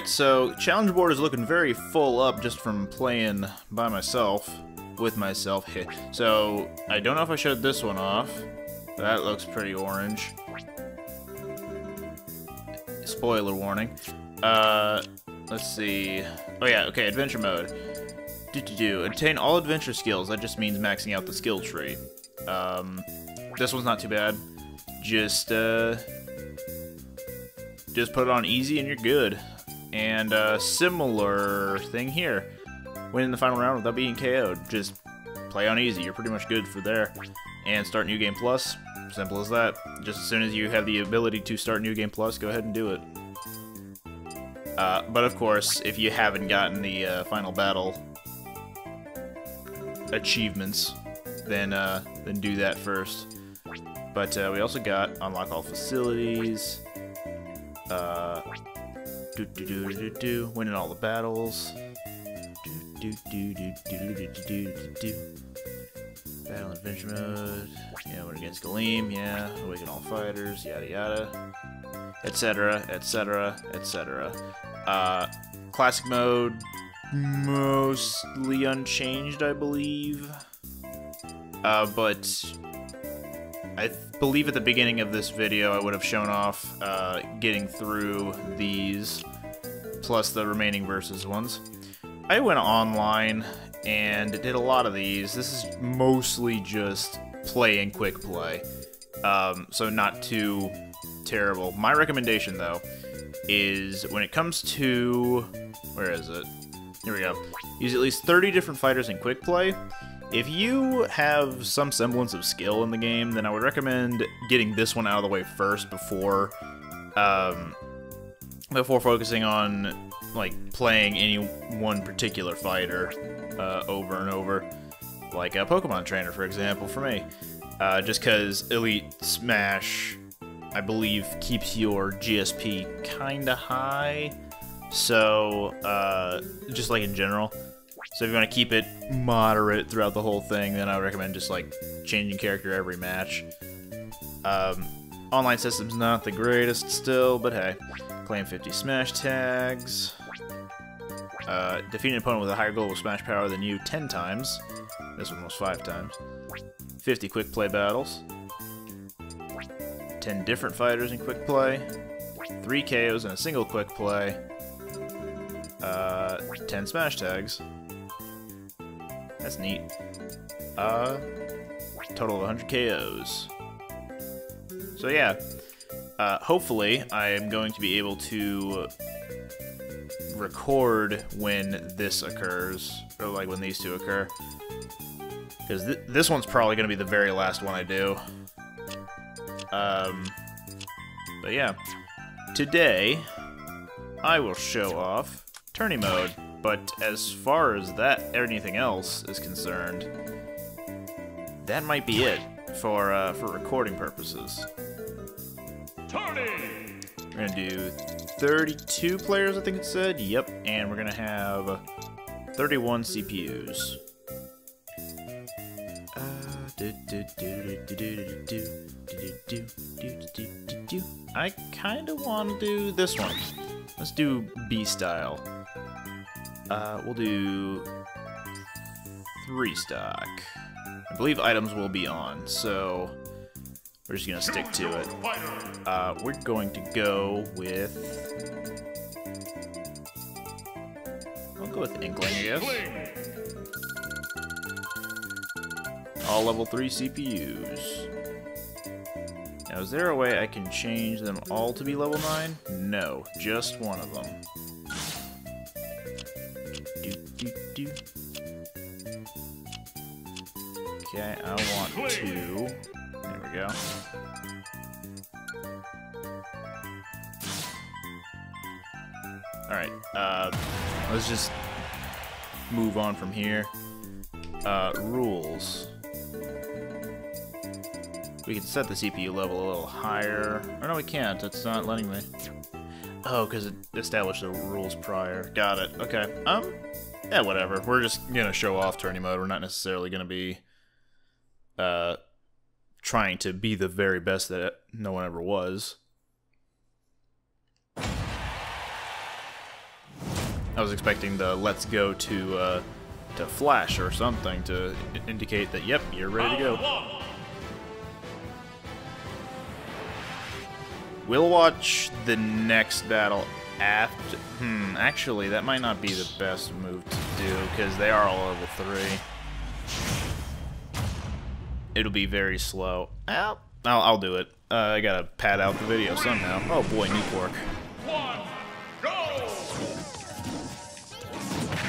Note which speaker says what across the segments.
Speaker 1: Alright, so challenge board is looking very full up just from playing by myself, with myself. So, I don't know if I showed this one off. That looks pretty orange. Spoiler warning. Uh, let's see. Oh yeah, okay, adventure mode. Do do do. Obtain all adventure skills. That just means maxing out the skill tree. Um, this one's not too bad. Just uh, just put it on easy and you're good. And uh, similar thing here. Win in the final round without being KO'd. Just play on easy. You're pretty much good for there. And start New Game Plus. Simple as that. Just as soon as you have the ability to start New Game Plus, go ahead and do it. Uh, but of course, if you haven't gotten the uh, final battle achievements, then uh, then do that first. But uh, we also got unlock all facilities, uh, do do do do do, winning all the battles. Do do do do do do do do do. Battle adventure mode. Yeah, we're against Galeem. Yeah, awaken all fighters. Yada yada, etc. etc. etc. Uh, classic mode mostly unchanged, I believe. Uh, but I believe at the beginning of this video I would have shown off uh, getting through these, plus the remaining versus ones. I went online and did a lot of these. This is mostly just play and quick play, um, so not too terrible. My recommendation, though, is when it comes to... Where is it? Here we go. Use at least 30 different fighters in quick play. If you have some semblance of skill in the game, then I would recommend getting this one out of the way first before um, before focusing on like playing any one particular fighter uh, over and over, like a Pokemon Trainer, for example, for me. Uh, just because Elite Smash, I believe, keeps your GSP kinda high. So, uh, just like in general. So if you want to keep it moderate throughout the whole thing, then I would recommend just like changing character every match. Um, online system's not the greatest still, but hey. Claim 50 smash tags. Uh, defeat an opponent with a higher global smash power than you 10 times. This one was 5 times. 50 quick play battles. 10 different fighters in quick play. 3 KOs in a single quick play. Uh, 10 smash tags. That's neat. Uh, total of 100 KOs. So yeah, uh, hopefully I am going to be able to record when this occurs, or like when these two occur. Because th this one's probably going to be the very last one I do. Um, but yeah, today I will show off tourney mode. But as far as that, or anything else is concerned, that might be it for uh, for recording purposes. We're gonna do 32 players, I think it said. Yep, and we're gonna have 31 CPUs. I kind of want to do this one. Let's do B style. Uh, we'll do three stock. I believe items will be on, so we're just gonna stick to it. Uh, we're going to go with. I'll go with Inkling, I guess. All level 3 CPUs. Now, is there a way I can change them all to be level 9? No, just one of them. do. Okay, I want to. Go. Alright, uh, let's just move on from here. Uh, rules. We can set the CPU level a little higher. Or no, we can't. It's not letting me. Oh, because it established the rules prior. Got it. Okay. Um, yeah, whatever. We're just gonna show off tourney mode. We're not necessarily gonna be uh trying to be the very best that no one ever was. I was expecting the let's go to uh, to flash or something to indicate that yep, you're ready to go. We'll watch the next battle after. Hmm, actually, that might not be the best move to do because they are all level three. It'll be very slow. I'll, I'll, I'll do it. Uh, I gotta pad out the video somehow. Oh boy, new pork. One, go!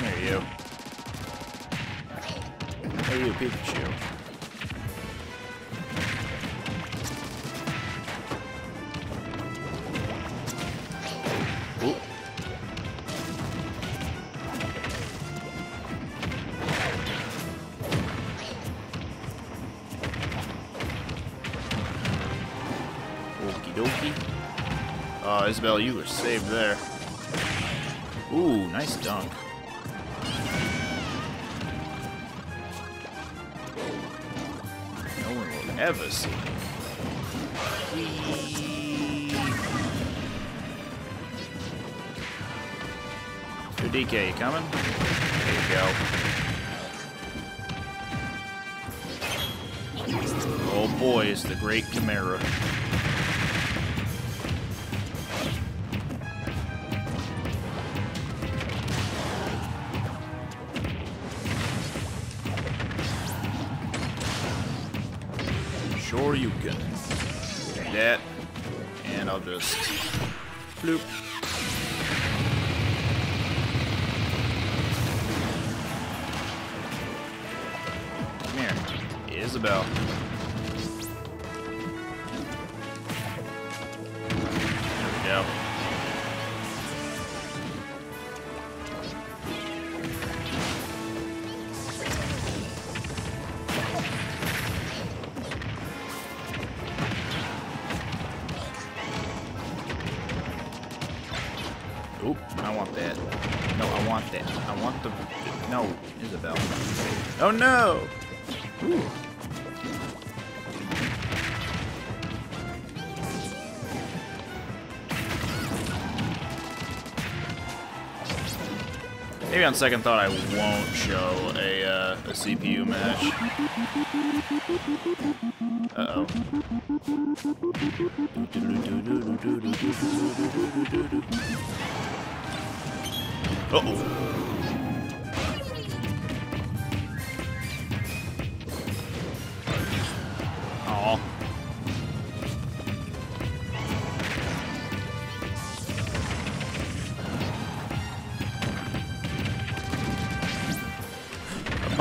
Speaker 1: There you. Hey you, Pikachu. Oh, Isabelle, you were saved there. Ooh, nice dunk. No one will ever see me. Good DK, you coming? There you go. Oh boy, it's the great Chimera. Sure you can. That. And I'll just... Bloop. Come here. Isabelle. Maybe on second thought I won't show a, uh, a CPU match. Uh-oh. Uh-oh.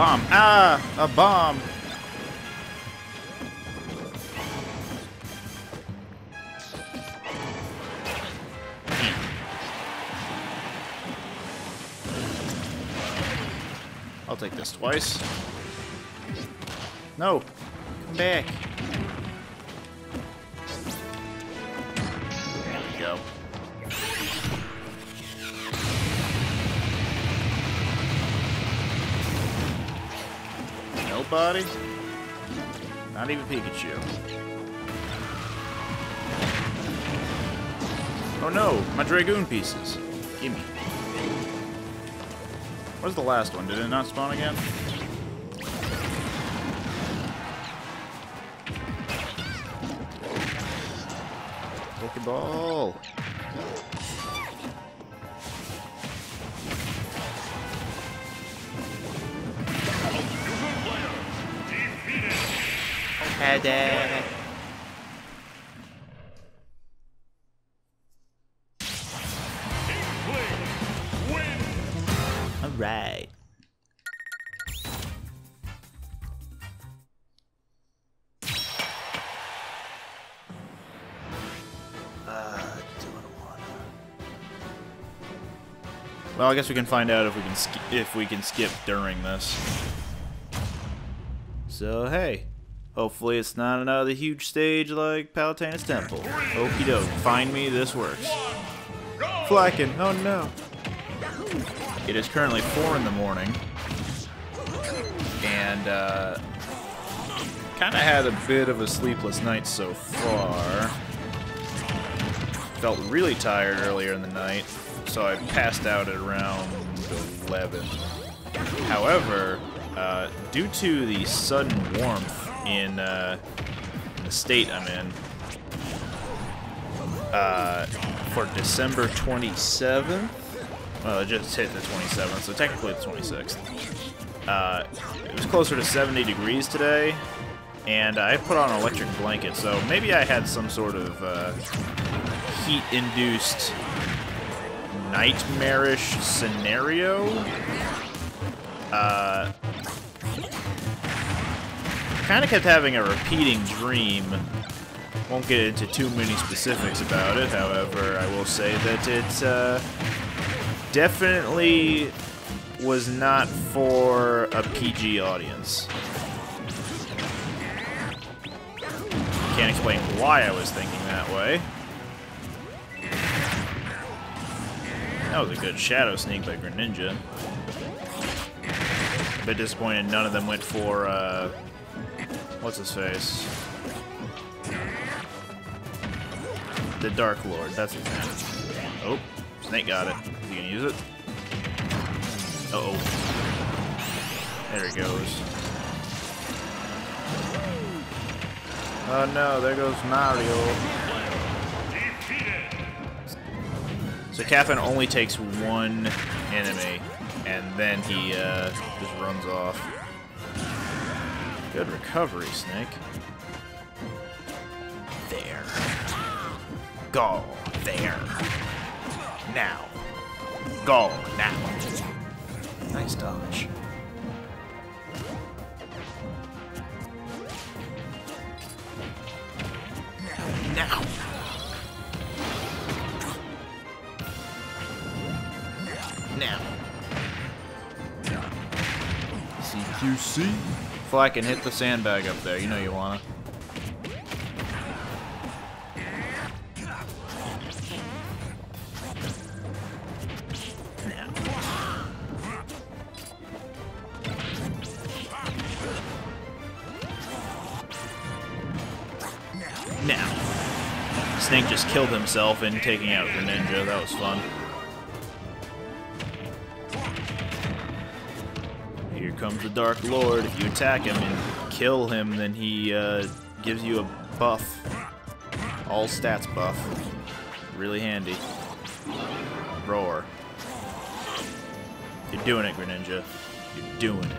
Speaker 1: Bomb. Ah! A bomb! I'll take this twice. No! Come back! Nobody? Not even Pikachu. Oh no, my Dragoon pieces. Gimme. Where's the last one? Did it not spawn again? Pokeball! Headache. Eh? Alright. Well, I guess we can find out if we can if we can skip during this. So hey, hopefully it's not another huge stage like Palutena's Temple. Okie doke, find me, this works. Flacken, oh no. It is currently 4 in the morning. And, uh, kind of had a bit of a sleepless night so far. felt really tired earlier in the night, so I passed out at around 11. However, uh, due to the sudden warmth in, uh, in the state I'm in, uh, for December 27th, well, it just hit the 27th, so technically the 26th. Uh, it was closer to 70 degrees today, and I put on an electric blanket, so maybe I had some sort of uh, heat-induced nightmarish scenario. Uh, kind of kept having a repeating dream. Won't get into too many specifics about it, however, I will say that it uh, definitely was not for a PG audience. Can't explain why I was thinking that way. That was a good Shadow Sneak by Greninja. A bit disappointed none of them went for, uh, what's his face? The Dark Lord, that's his name. Oh, Snake got it. Is he gonna use it? Uh-oh. There he goes. Oh no, there goes Mario. So Captain only takes one enemy, and then he uh, just runs off. Good recovery, Snake. There. Go. There. Now. Go. Now. Nice dodge. Now. Now. CQC. I can hit the sandbag up there, you know you wanna. Now. Snake just killed himself in taking out Greninja. That was fun. Here comes the Dark Lord. If you attack him and kill him, then he uh, gives you a buff. All stats buff. Really handy. Roar. You're doing it, Greninja. You're doing it.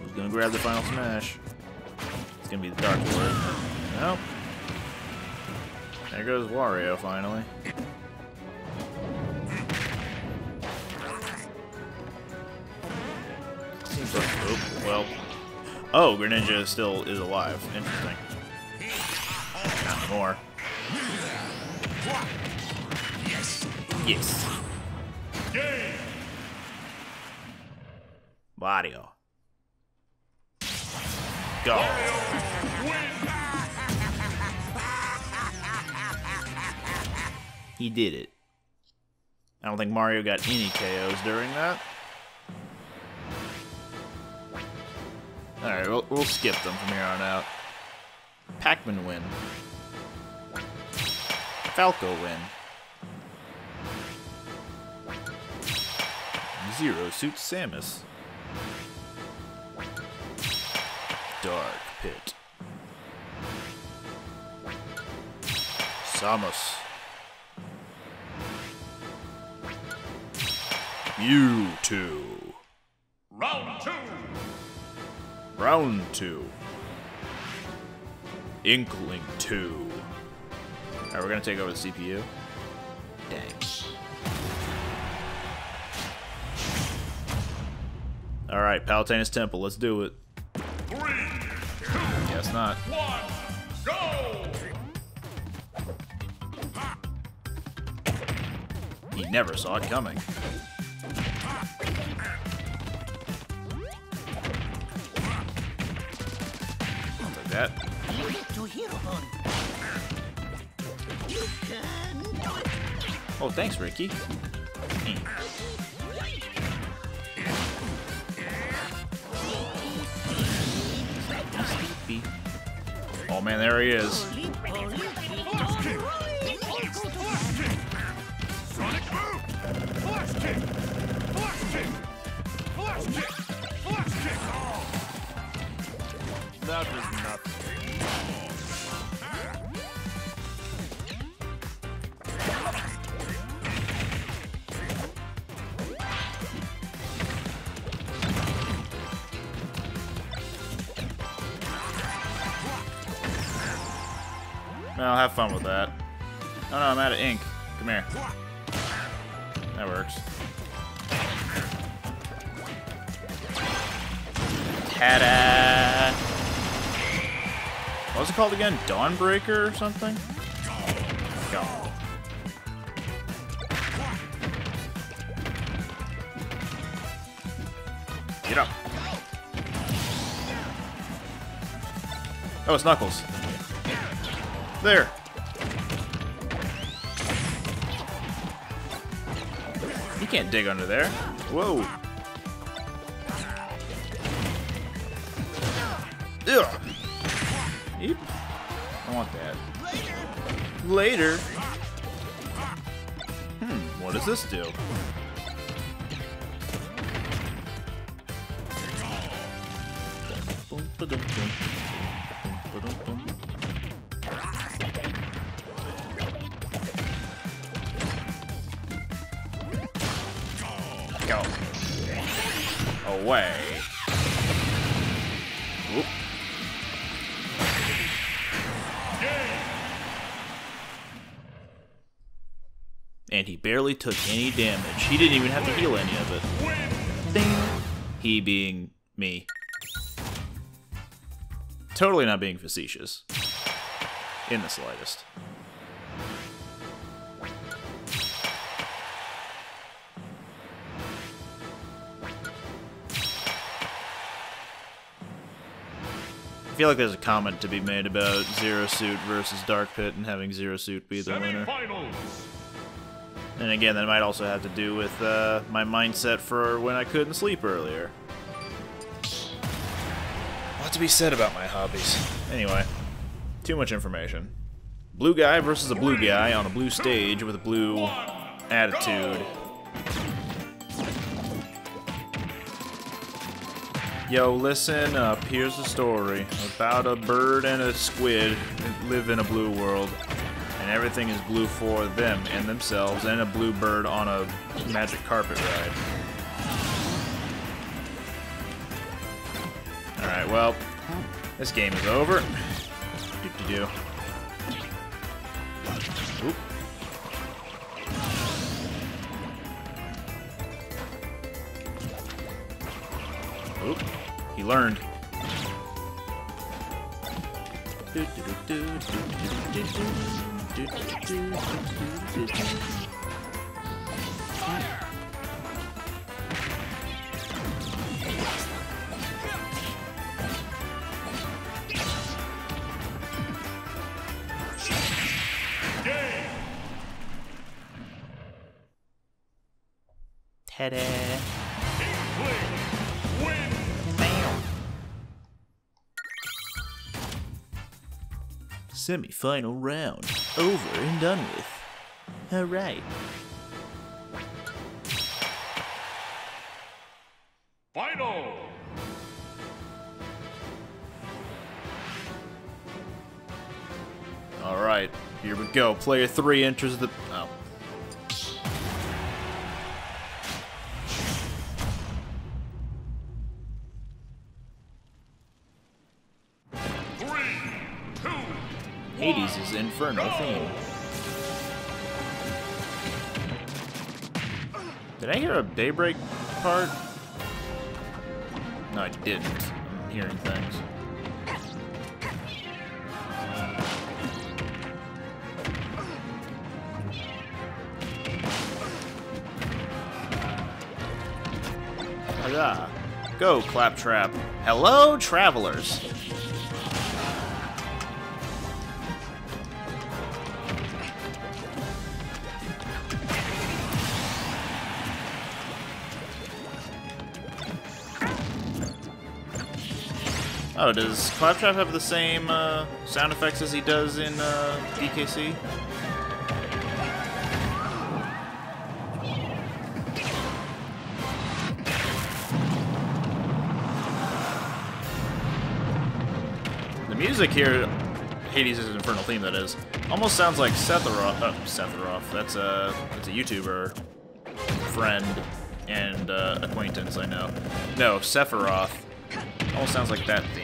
Speaker 1: Who's gonna grab the final smash? It's gonna be the Dark Lord. Nope. There goes Wario, finally. Oh, Greninja still is alive. Interesting. Not anymore. Yes. Wario. Go. He did it. I don't think Mario got any KOs during that. Alright, we'll, we'll skip them from here on out. Pac-Man win. Falco win. Zero suits Samus. Dark Pit. Samus. Mewtwo.
Speaker 2: Round two.
Speaker 1: Round two. Inkling 2. Alright, we're gonna take over the CPU. Dang. Alright, Palutena's Temple, let's do it.
Speaker 2: Three,
Speaker 1: Guess not.
Speaker 2: one, go!
Speaker 1: He never saw it coming. Oh, thanks, Ricky. Hmm. Sleepy. Oh man, there he is.
Speaker 3: Holy, holy,
Speaker 2: Flash
Speaker 1: Well, have fun with that. Oh no, I'm out of ink. Come here. That works. Ta-da! What was it called again? Dawnbreaker or something? Go. Get up. Oh, it's Knuckles. There. You can't dig under there. Whoa. Ugh. I want that. Later. Hmm, what does this do? Go. Away. Whoop. And he barely took any damage. He didn't even have to heal any of it. Ding. He being me. Totally not being facetious. In the slightest. I feel like there's a comment to be made about Zero Suit versus Dark Pit and having Zero Suit be the winner. And again, that might also have to do with uh, my mindset for when I couldn't sleep earlier. What to be said about my hobbies? Anyway, too much information. Blue guy versus a blue guy on a blue stage with a blue attitude. Yo, listen up. Here's the story about a bird and a squid that live in a blue world. And everything is blue for them and themselves, and a blue bird on a magic carpet ride. Alright, well, this game is over. Do do do. Oop. Oop. Learned. Semi-final round. Over and done with. Alright.
Speaker 2: Final.
Speaker 1: Alright, here we go. Player three enters the... Inferno theme. Did I hear a Daybreak part? No, I didn't. I'm hearing things. Go, Klaptrap. Hello, travelers. Oh, does Klaptrap have the same uh, sound effects as he does in uh, DKC? The music here, Hades' infernal theme that is, almost sounds like Sephiroth. Uh. That's a that's a YouTuber friend and uh, acquaintance I know. No, Sephiroth. Almost sounds like that theme.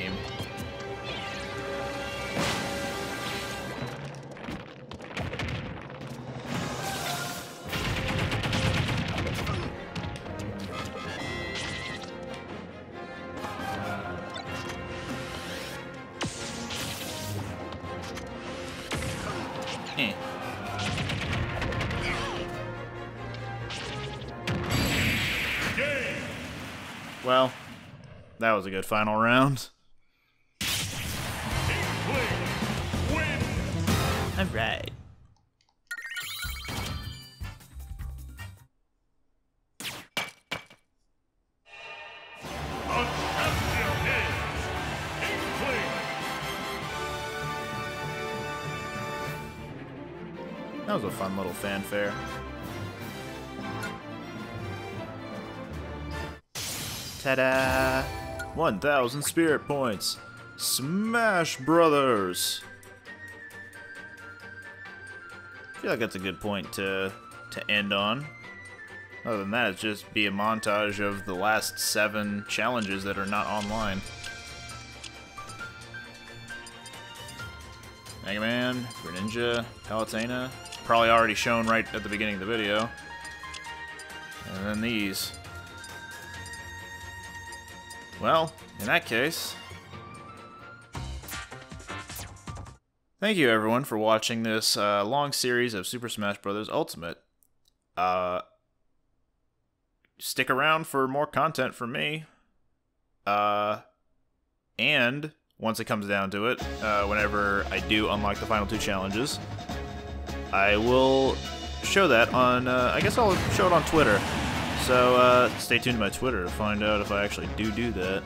Speaker 1: A good final round. Alright.
Speaker 2: The champion is Inkling.
Speaker 1: That was a fun little fanfare. Ta-da! 1,000 spirit points. Smash Brothers. I feel like that's a good point to to end on. Other than that, it's just be a montage of the last seven challenges that are not online. Mega Man, Greninja, Palutena, probably already shown right at the beginning of the video. And then these. Well, in that case, thank you everyone for watching this uh, long series of Super Smash Bros. Ultimate. Uh, stick around for more content from me. Uh, and once it comes down to it, uh, whenever I do unlock the final two challenges, I will show that on. Uh, I guess I'll show it on Twitter. So uh, stay tuned to my Twitter to find out if I actually do do that.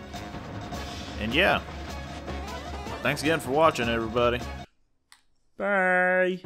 Speaker 1: And yeah, thanks again for watching, everybody. Bye.